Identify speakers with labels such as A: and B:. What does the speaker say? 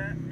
A: that.